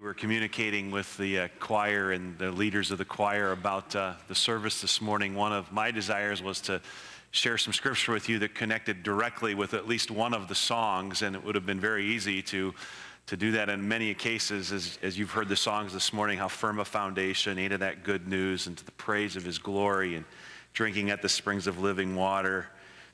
We were communicating with the uh, choir and the leaders of the choir about uh, the service this morning. One of my desires was to share some scripture with you that connected directly with at least one of the songs, and it would have been very easy to, to do that in many cases, as, as you've heard the songs this morning, how firm a foundation, ain't of that good news, and to the praise of his glory, and drinking at the springs of living water.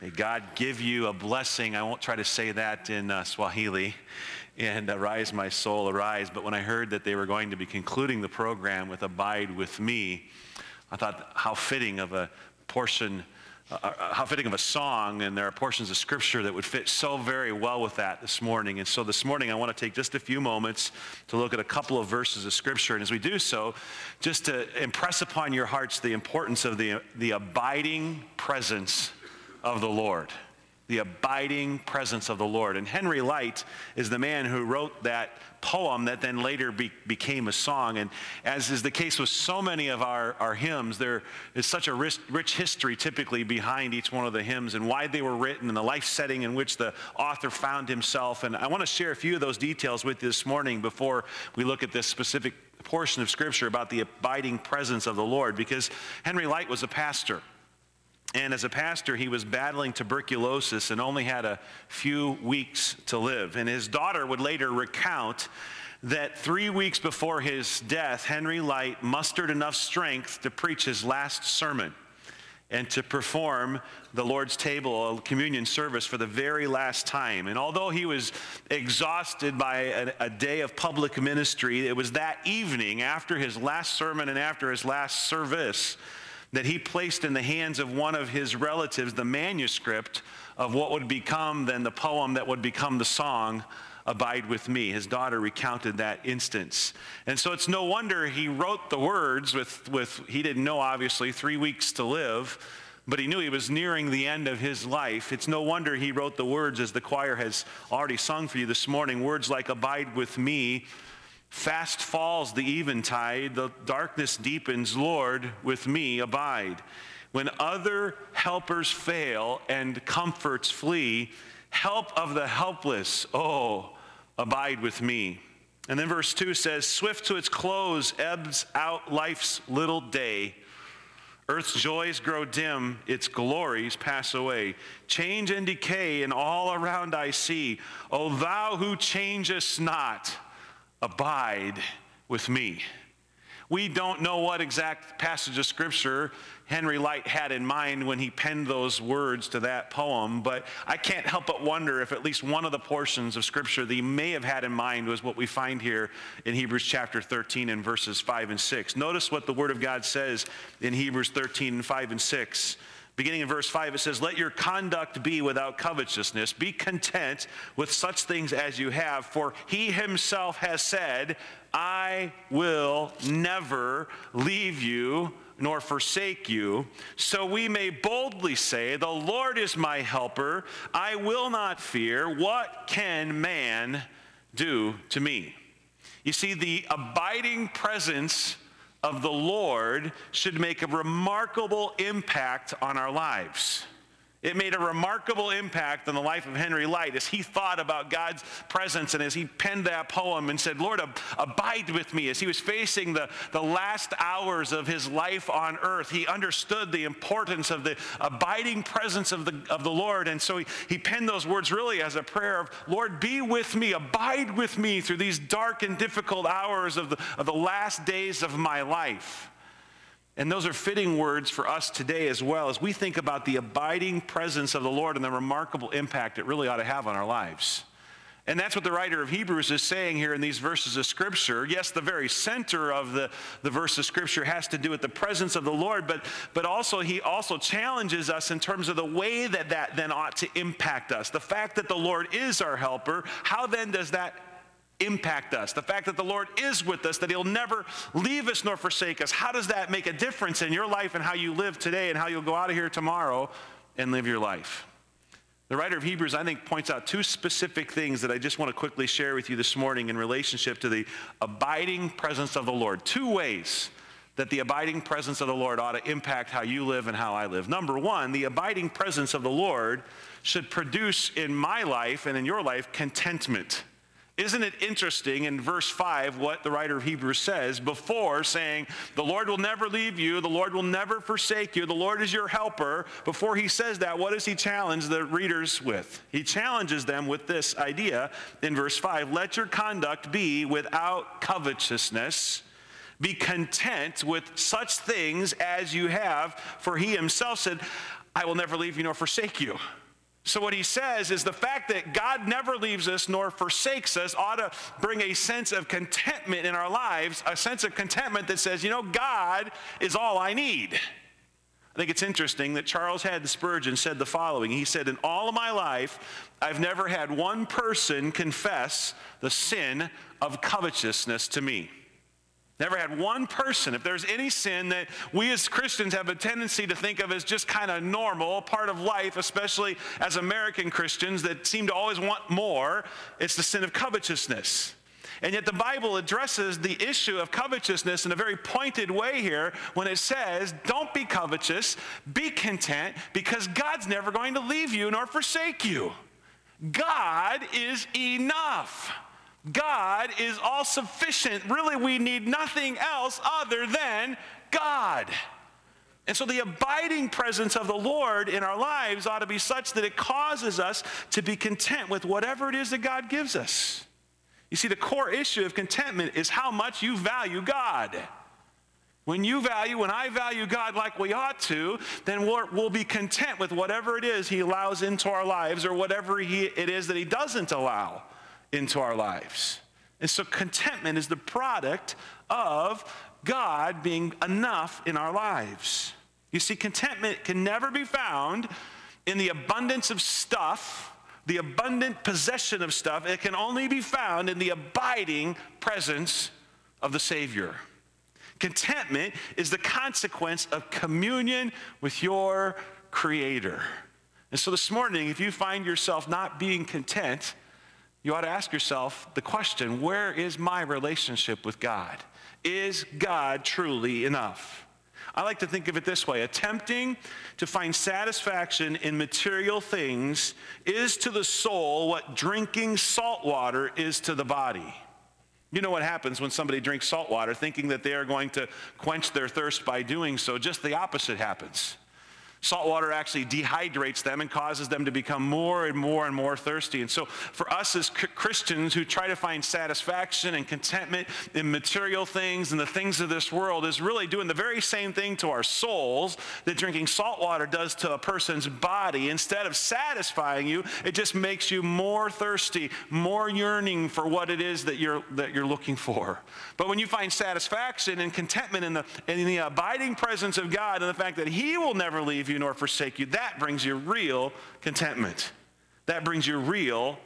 May God give you a blessing. I won't try to say that in uh, Swahili and Arise My Soul, Arise. But when I heard that they were going to be concluding the program with Abide with Me, I thought how fitting of a portion, uh, uh, how fitting of a song, and there are portions of Scripture that would fit so very well with that this morning. And so this morning, I want to take just a few moments to look at a couple of verses of Scripture. And as we do so, just to impress upon your hearts the importance of the, the abiding presence of the Lord the abiding presence of the Lord. And Henry Lyte is the man who wrote that poem that then later be, became a song. And as is the case with so many of our, our hymns, there is such a rich, rich history typically behind each one of the hymns and why they were written and the life setting in which the author found himself. And I want to share a few of those details with you this morning before we look at this specific portion of Scripture about the abiding presence of the Lord, because Henry Lyte was a pastor. And as a pastor, he was battling tuberculosis and only had a few weeks to live. And his daughter would later recount that three weeks before his death, Henry Lyte mustered enough strength to preach his last sermon and to perform the Lord's table, a communion service, for the very last time. And although he was exhausted by a, a, day of public ministry, it was that evening after his last sermon and after his last service that he placed in the hands of one of his relatives the manuscript of what would become then the poem that would become the song abide with me. His daughter recounted that instance. And so it's no wonder he wrote the words with, with he didn't know obviously three weeks to live but he knew he was nearing the end of his life. It's no wonder he wrote the words as the choir has already sung for you this morning words like abide with me Fast falls the eventide, the darkness deepens, Lord, with me abide. When other helpers fail and comforts flee, help of the helpless, oh, abide with me. And then verse 2 says, Swift to its close ebbs out life's little day. Earth's joys grow dim, its glories pass away. Change and decay, and all around I see. O thou who changest not, abide with me. We don't know what exact passage of scripture Henry Lyte had in mind when he penned those words to that poem, but I can't help but wonder if at least one of the portions of scripture that he may have had in mind was what we find here in Hebrews chapter 13 and verses 5 and 6. Notice what the word of God says in Hebrews 13 and 5 and 6. Beginning in verse 5, it says, Let your conduct be without covetousness. Be content with such things as you have, for he himself has said, I will never leave you nor forsake you. So we may boldly say, The Lord is my helper. I will not fear. What can man do to me? You see, the abiding presence of the Lord should make a remarkable impact on our lives. It made a remarkable impact on the life of Henry Lyte as he thought about God's presence and as he penned that poem and said, Lord, abide with me. As he was facing the, the last hours of his life on earth, he understood the importance of the abiding presence of the, of the Lord. And so he, he penned those words really as a prayer of, Lord, be with me, abide with me through these dark and difficult hours of the, of the last days of my life. And those are fitting words for us today as well as we think about the abiding presence of the Lord and the remarkable impact it really ought to have on our lives. And that's what the writer of Hebrews is saying here in these verses of Scripture. Yes, the very center of the, the verse of Scripture has to do with the presence of the Lord, but, but also he also challenges us in terms of the way that that then ought to impact us. The fact that the Lord is our helper, how then does that impact us? The fact that the Lord is with us, that He'll never leave us nor forsake us. How does that make a difference in your life and how you live today and how you'll go out of here tomorrow and live your life? The writer of Hebrews, I think, points out two specific things that I just want to quickly share with you this morning in relationship to the abiding presence of the Lord. Two ways that the abiding presence of the Lord ought to impact how you live and how I live. Number one, the abiding presence of the Lord should produce in my life and in your life contentment. Isn't it interesting in verse 5 what the writer of Hebrews says before saying, The Lord will never leave you, the Lord will never forsake you, the Lord is your helper? Before he says that, what does he challenge the readers with? He challenges them with this idea in verse 5 Let your conduct be without covetousness. Be content with such things as you have, for he himself said, I will never leave you nor forsake you. So, what he says is the fact that God never leaves us nor forsakes us ought to bring a sense of contentment in our lives, a sense of contentment that says, you know, God is all I need. I think it's interesting that Charles Haddon Spurgeon said the following. He said, In all of my life, I've never had one person confess the sin of covetousness to me. Never had one person. If there's any sin that we as Christians have a tendency to think of as just kind of normal, part of life, especially as American Christians that seem to always want more, it's the sin of covetousness. And yet the Bible addresses the issue of covetousness in a very pointed way here when it says, don't be covetous, be content, because God's never going to leave you nor forsake you. God is enough. God is all sufficient. Really, we need nothing else other than God. And so the abiding presence of the Lord in our lives ought to be such that it causes us to be content with whatever it is that God gives us. You see, the core issue of contentment is how much you value God. When you value, when I value God like we ought to, then we'll, we'll be content with whatever it is He allows into our lives or whatever he, it is that He doesn't allow into our lives. And so contentment is the product of God being enough in our lives. You see, contentment can never be found in the abundance of stuff, the abundant possession of stuff. It can only be found in the abiding presence of the Savior. Contentment is the consequence of communion with your Creator. And so this morning, if you find yourself not being content, you ought to ask yourself the question where is my relationship with God? Is God truly enough? I like to think of it this way attempting to find satisfaction in material things is to the soul what drinking salt water is to the body. You know what happens when somebody drinks salt water thinking that they are going to quench their thirst by doing so? Just the opposite happens. Salt water actually dehydrates them and causes them to become more and more and more thirsty. And so, for us as Christians who try to find satisfaction and contentment in material things and the things of this world, is really doing the very same thing to our souls that drinking salt water does to a person's body. Instead of satisfying you, it just makes you more thirsty, more yearning for what it is that you're, that you're looking for. But when you find satisfaction and contentment in the, in the abiding presence of God and the fact that He will never leave you nor forsake you. That brings you real contentment. That brings you real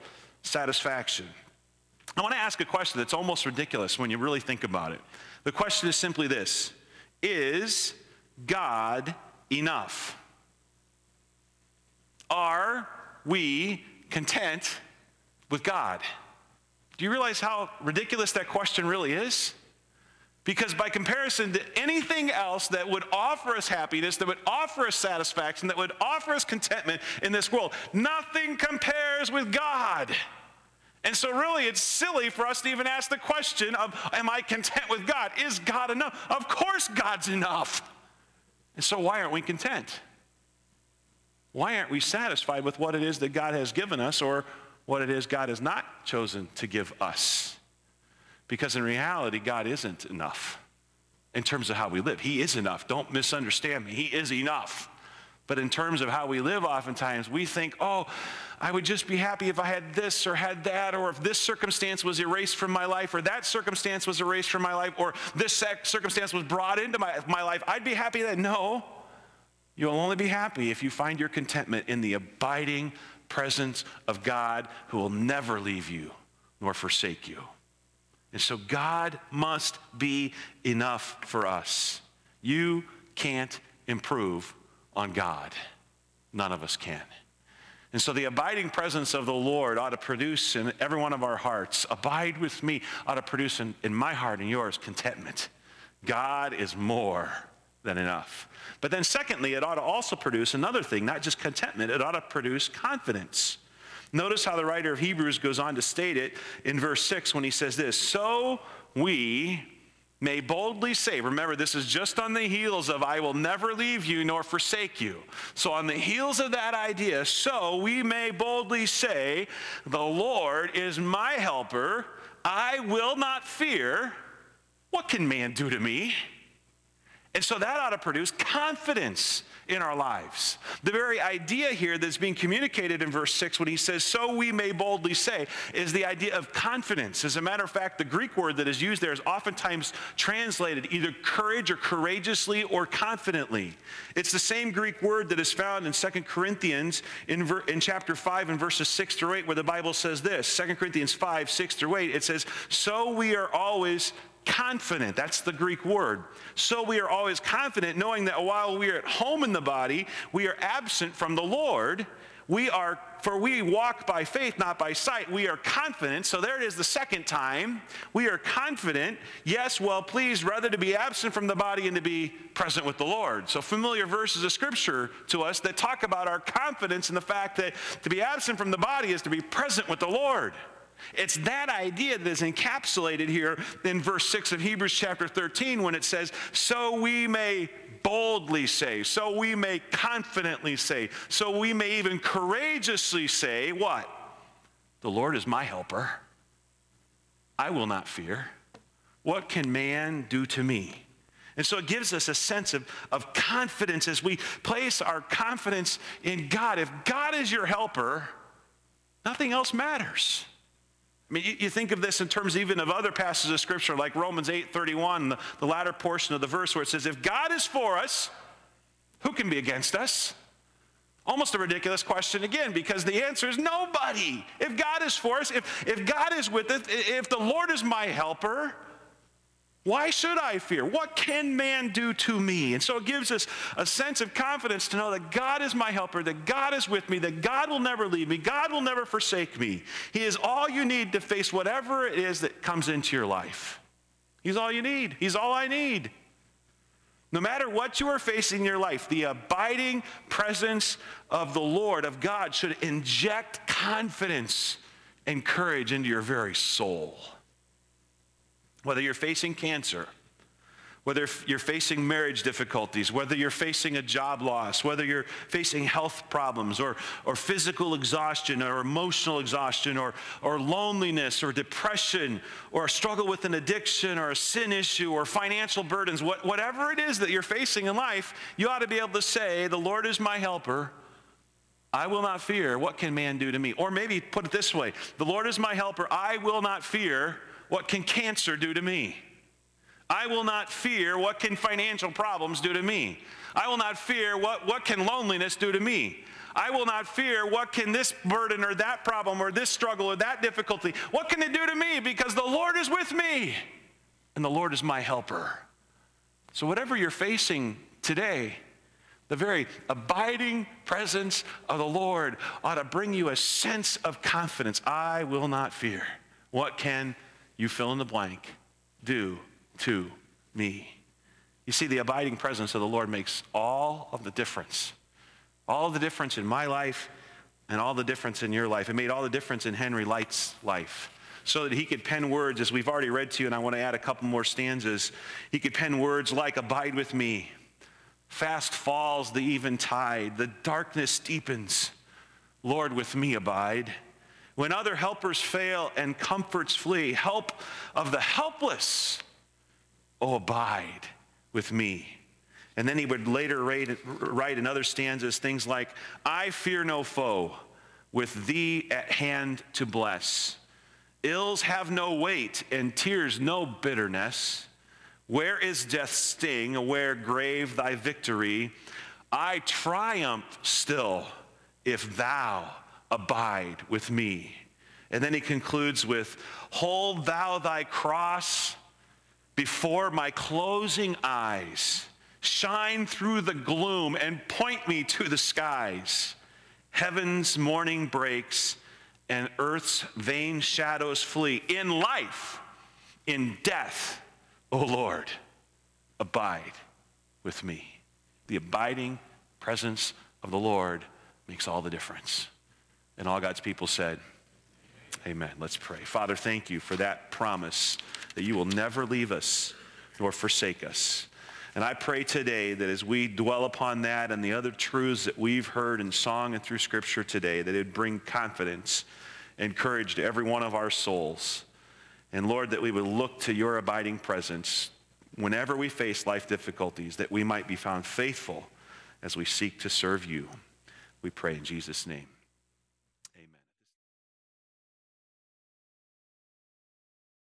satisfaction. I want to ask a question that's almost ridiculous when you really think about it. The question is simply this Is God enough? Are we content with God? Do you realize how ridiculous that question really is? Because by comparison to anything else that would offer us happiness, that would offer us satisfaction, that would offer us contentment in this world, nothing compares with God. And so, really, it's silly for us to even ask the question of, Am I content with God? Is God enough? Of course, God's enough. And so, why aren't we content? Why aren't we satisfied with what it is that God has given us or what it is God has not chosen to give us? Because in reality, God isn't enough in terms of how we live. He is enough. Don't misunderstand me. He is enough. But in terms of how we live, oftentimes we think, oh, I would just be happy if I had this or had that, or if this circumstance was erased from my life, or that circumstance was erased from my life, or this circumstance was brought into my, my life. I'd be happy that. No, you'll only be happy if you find your contentment in the abiding presence of God who will never leave you nor forsake you. And so God must be enough for us. You can't improve on God. None of us can. And so the abiding presence of the Lord ought to produce in every one of our hearts, abide with me, ought to produce in, in my heart and yours contentment. God is more than enough. But then, secondly, it ought to also produce another thing, not just contentment, it ought to produce confidence. Notice how the writer of Hebrews goes on to state it in verse 6 when he says this So we may boldly say, remember, this is just on the heels of, I will never leave you nor forsake you. So, on the heels of that idea, so we may boldly say, The Lord is my helper. I will not fear. What can man do to me? And so that ought to produce confidence in our lives. The very idea here that's being communicated in verse 6 when he says, So we may boldly say, is the idea of confidence. As a matter of fact, the Greek word that is used there is oftentimes translated either courage or courageously or confidently. It's the same Greek word that is found in 2 Corinthians in, in chapter 5 and verses 6 through 8, where the Bible says this 2 Corinthians 5, 6 through 8, it says, So we are always confident. That's the Greek word. So we are always confident, knowing that while we are at home in the body, we are absent from the Lord. We are, for we walk by faith, not by sight. We are confident. So there it is the second time. We are confident, yes, well pleased, rather to be absent from the body and to be present with the Lord. So familiar verses of scripture to us that talk about our confidence in the fact that to be absent from the body is to be present with the Lord. It's that idea that is encapsulated here in verse 6 of Hebrews chapter 13 when it says, So we may boldly say, so we may confidently say, so we may even courageously say, What? The Lord is my helper. I will not fear. What can man do to me? And so it gives us a sense of, of confidence as we place our confidence in God. If God is your helper, nothing else matters. I mean, you, you, think of this in terms even of other passages of Scripture, like Romans 8 31, the, the latter portion of the verse where it says, If God is for us, who can be against us? Almost a ridiculous question again, because the answer is nobody. If God is for us, if, if God is with us, if the Lord is my helper, why should I fear? What can man do to me? And so it gives us a sense of confidence to know that God is my helper, that God is with me, that God will never leave me, God will never forsake me. He is all you need to face whatever it is that comes into your life. He's all you need, He's all I need. No matter what you are facing in your life, the abiding presence of the Lord, of God, should inject confidence and courage into your very soul. Whether you're facing cancer, whether you're facing marriage difficulties, whether you're facing a job loss, whether you're facing health problems or, or physical exhaustion or emotional exhaustion or, or loneliness or depression or a struggle with an addiction or a sin issue or financial burdens, what, whatever it is that you're facing in life, you ought to be able to say, The Lord is my helper. I will not fear. What can man do to me? Or maybe put it this way The Lord is my helper. I will not fear. What can cancer do to me? I will not fear what can financial problems do to me. I will not fear what, what can loneliness do to me. I will not fear what can this burden or that problem or this struggle or that difficulty, what can it do to me? Because the Lord is with me and the Lord is my helper. So, whatever you're facing today, the very abiding presence of the Lord ought to bring you a sense of confidence. I will not fear. What can you fill in the blank, do to me. You see, the abiding presence of the Lord makes all of the difference. All of the difference in my life and all the difference in your life. It made all the difference in Henry Lyte's life. So that he could pen words, as we've already read to you, and I want to add a couple more stanzas. He could pen words like, Abide with me. Fast falls the even tide. The darkness deepens. Lord, with me abide. When other helpers fail and comforts flee, help of the helpless, oh, abide with me. And then he would later write, in other stanzas things like, I fear no foe, with thee at hand to bless. Ills have no weight, and tears no bitterness. Where is death's sting? Where grave thy victory? I triumph still if thou abide with me. And then he concludes with, Hold thou thy cross before my closing eyes. Shine through the gloom and point me to the skies. Heaven's morning breaks and earth's vain shadows flee. In life, in death, O Lord, abide with me. The abiding presence of the Lord makes all the difference. And all God's people said, Amen. Let's pray. Father, thank you for that promise that you will never leave us nor forsake us. And I pray today that as we dwell upon that and the other truths that we've heard in song and through Scripture today, that it would bring confidence and courage to every one of our souls. And Lord, that we would look to your abiding presence whenever we face life difficulties, that we might be found faithful as we seek to serve you. We pray in Jesus' name.